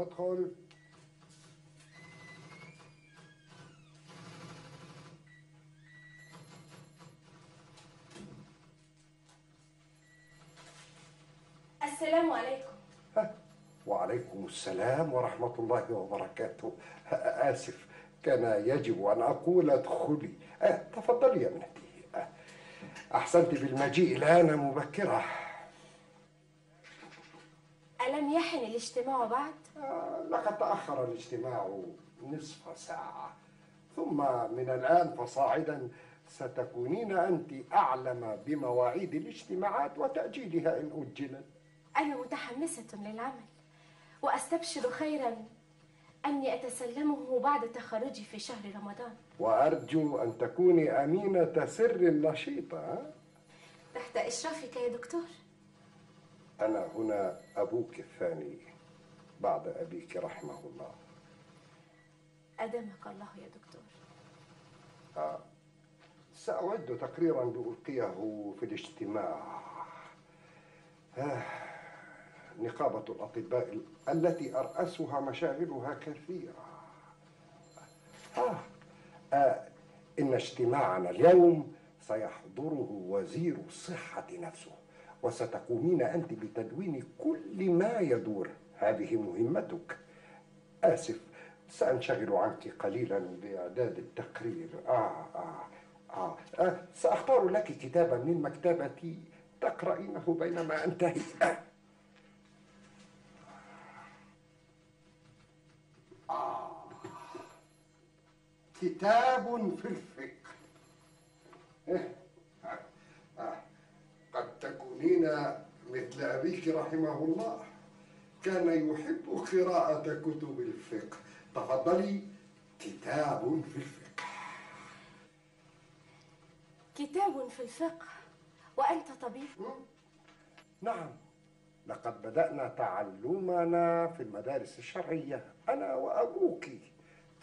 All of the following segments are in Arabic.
ادخل السلام عليكم. وعليكم السلام ورحمة الله وبركاته. آسف. كان يجب أن أقول ادخلي. آه، تفضلي يا ابنتي. آه، أحسنت بالمجيء. الآن مبكرة. ألم يحن الاجتماع بعد؟ آه، لقد تأخر الاجتماع نصف ساعة ثم من الآن فصاعدا ستكونين أنت أعلم بمواعيد الاجتماعات وتأجيلها إن أجلت أنا متحمسة للعمل وأستبشر خيرا أني أتسلمه بعد تخرجي في شهر رمضان وأرجو أن تكوني أمينة سر نشيطة؟ تحت إشرافك يا دكتور أنا هنا أبوك الثاني بعد أبيك رحمه الله أدمك الله يا دكتور آه. سأعد تقريرا لألقيه في الاجتماع آه. نقابة الأطباء التي أرأسها مشاغلها كثيرة آه. آه. إن اجتماعنا اليوم سيحضره وزير الصحة نفسه وستقومين أنت بتدوين كل ما يدور هذه مهمتك آسف سأنشغل عنك قليلا بإعداد التقرير آه آه آه, آه. سأختار لك كتابا من مكتبتي تقرأينه بينما أنتهي آه. آه. كتاب في الفقه إيه؟ آه. آه. قد تكونين أبيك رحمه الله كان يحب قراءة كتب الفقه. تفضلي كتاب في الفقه. كتاب في الفقه؟ وأنت طبيب؟ نعم. لقد بدأنا تعلمنا في المدارس الشرعية أنا وأبوك.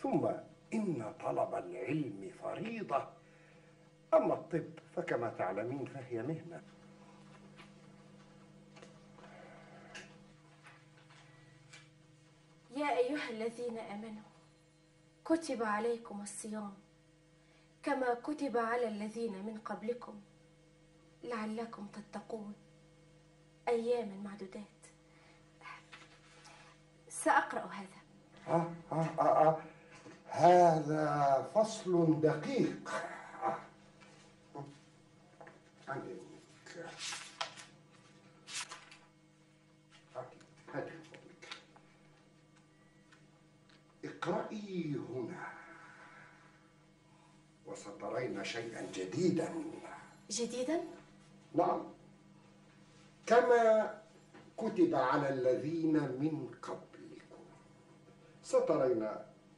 ثم إن طلب العلم فريضة. أما الطب فكما تعلمين فهي مهنة. يا أيها الذين آمنوا كتب عليكم الصيام كما كتب على الذين من قبلكم لعلكم تتقون. أياما معدودات. سأقرأ هذا. آه آه آه آه. هذا فصل دقيق. اقرأي هنا. وسترين شيئا جديدا. جديدا؟ نعم. كما كتب على الذين من قبلكم. سترين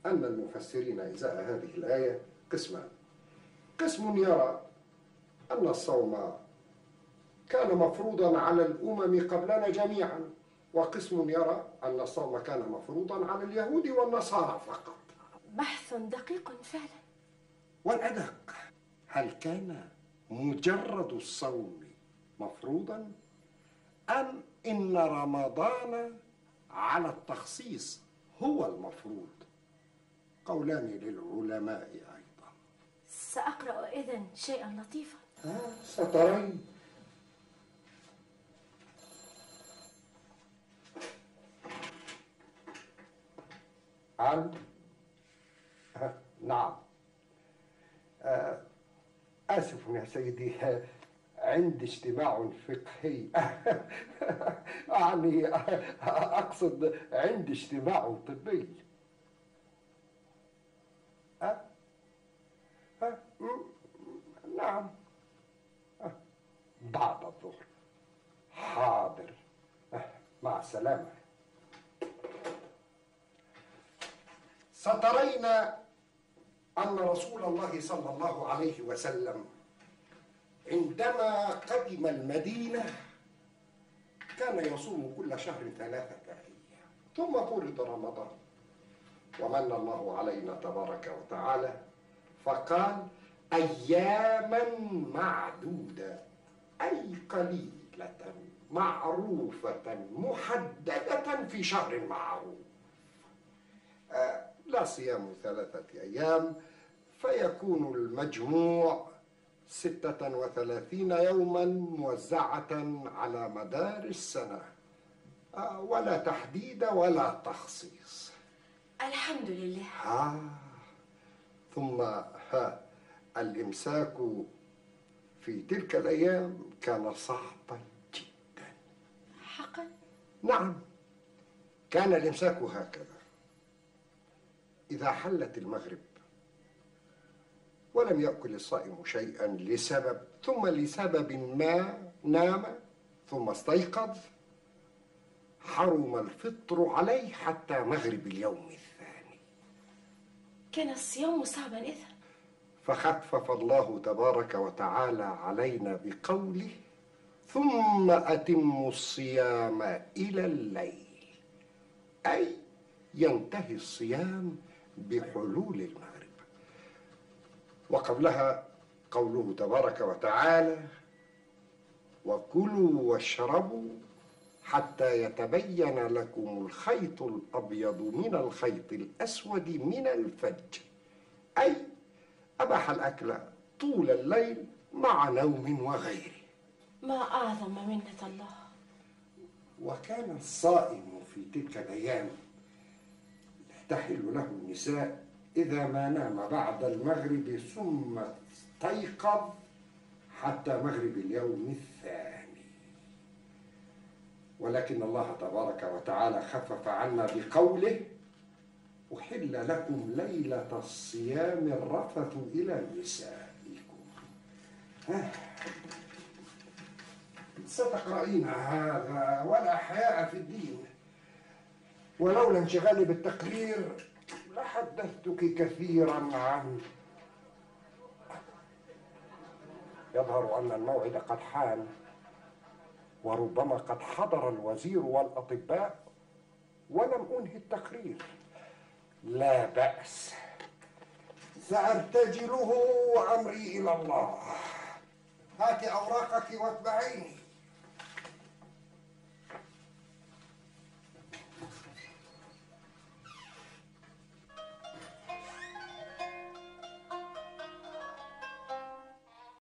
أن المفسرين إزاء هذه الآية قسمان. قسم يرى أن الصوم كان مفروضا على الأمم قبلنا جميعا. وقسم يرى أن الصوم كان مفروضا على اليهود والنصارى فقط. بحث دقيق فعلا. والأدق هل كان مجرد الصوم مفروضا أم إن رمضان على التخصيص هو المفروض؟ قولان للعلماء أيضا. سأقرأ إذن شيئا لطيفا. آه، سترين. آه، نعم. آه، آسف يا سيدي. آه، عندي اجتماع فقهي. يعني أقصد عندي اجتماع طبي؟ أه؟ م- نعم. بعد الظهر. حاضر. مع السلامة. سترين أن رسول الله صلى الله عليه وسلم عندما قدم المدينة كان يصوم كل شهر ثلاثة أيام. ثم فرض رمضان. ومن الله علينا تبارك وتعالى فقال أياما معدودة أي قليلة معروفة محددة في شهر معروف. آه، لا صيام ثلاثة أيام فيكون المجموع ستة وثلاثين يوما موزعة على مدار السنة. آه، ولا تحديد ولا تخصيص. الحمد لله. آه ثم ها الإمساك في تلك الأيام كان صعبا جدا. حقا؟ نعم كان الإمساك هكذا. إذا حلت المغرب ولم يأكل الصائم شيئا لسبب ثم لسبب ما نام ثم استيقظ حرم الفطر عليه حتى مغرب اليوم الثاني. كان الصيام صعبا إذا فخفف الله تبارك وتعالى علينا بقوله ثم أتموا الصيام إلى الليل. أي ينتهي الصيام بحلول المغرب. وقبلها قوله تبارك وتعالى وكلوا واشربوا حتى يتبين لكم الخيط الأبيض من الخيط الأسود من الفجر أي أباح الأكل طول الليل مع نوم وغيره ما أعظم منة الله. وكان الصائم في تلك الأيام تحل له النساء إذا ما نام بعد المغرب ثم استيقظ حتى مغرب اليوم الثاني. ولكن الله تبارك وتعالى خفف عنا بقوله أحل لكم ليلة الصيام الرفث إلى نسائكم. ها. ستقرأين هذا ولا حياء في الدين. ولولا انشغالي بالتقرير لحدثتك كثيرا عن يظهر أن الموعد قد حان وربما قد حضر الوزير والأطباء ولم أنهي التقرير. لا بأس. سأرتجله وأمري إلى الله. هات أوراقك واتبعيني.